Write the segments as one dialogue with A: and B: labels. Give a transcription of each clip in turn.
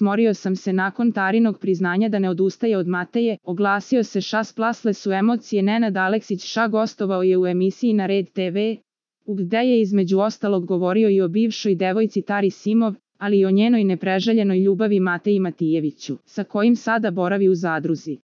A: smorio sam se nakon Tarinog priznanja da ne odustaje od Mateje, oglasio se šas plasle su emocije Nenad Aleksić ša gostovao je u emisiji na Red TV, gde je između ostalog govorio i o bivšoj devojci Tari Simov, ali i o njenoj nepreželjenoj ljubavi Mateji Matijeviću, sa kojim sada boravi u zadruzi.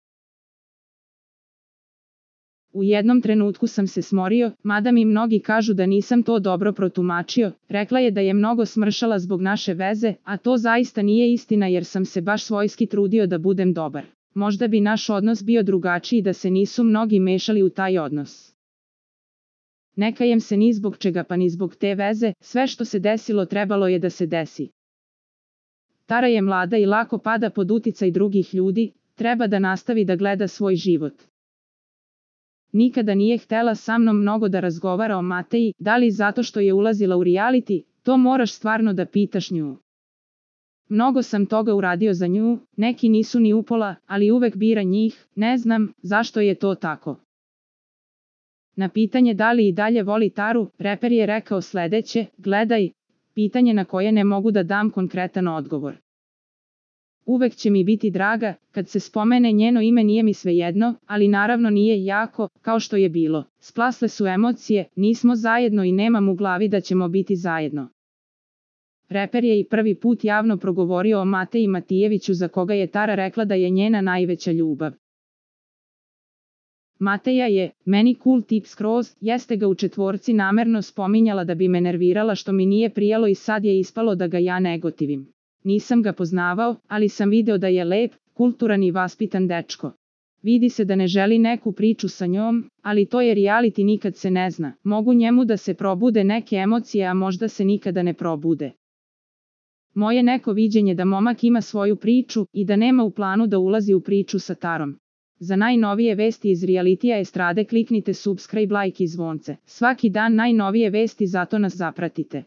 A: U jednom trenutku sam se smorio, mada mi mnogi kažu da nisam to dobro protumačio, rekla je da je mnogo smršala zbog naše veze, a to zaista nije istina jer sam se baš svojski trudio da budem dobar. Možda bi naš odnos bio drugačiji da se nisu mnogi mešali u taj odnos. Ne kajem se ni zbog čega pa ni zbog te veze, sve što se desilo trebalo je da se desi. Tara je mlada i lako pada pod uticaj drugih ljudi, treba da nastavi da gleda svoj život. Nikada nije htela sa mnom mnogo da razgovara o Mateji, da li zato što je ulazila u reality, to moraš stvarno da pitaš nju. Mnogo sam toga uradio za nju, neki nisu ni upola, ali uvek bira njih, ne znam zašto je to tako. Na pitanje da li i dalje voli Taru, reper je rekao sledeće, gledaj, pitanje na koje ne mogu da dam konkretan odgovor. Uvek će mi biti draga, kad se spomene njeno ime nije mi svejedno, ali naravno nije jako, kao što je bilo. Splasle su emocije, nismo zajedno i nemam u glavi da ćemo biti zajedno. Reper je i prvi put javno progovorio o Mateji Matijeviću za koga je Tara rekla da je njena najveća ljubav. Mateja je, meni cool tip skroz, jeste ga u četvorci namerno spominjala da bi me nervirala što mi nije prijalo i sad je ispalo da ga ja negotivim. Nisam ga poznavao, ali sam video da je lep, kulturan i vaspitan dečko. Vidi se da ne želi neku priču sa njom, ali to je reality nikad se ne zna. Mogu njemu da se probude neke emocije, a možda se nikada ne probude. Moje neko viđenje da momak ima svoju priču i da nema u planu da ulazi u priču sa Tarom. Za najnovije vesti iz realitija estrade kliknite subscribe like i zvonce. Svaki dan najnovije vesti zato nas zapratite.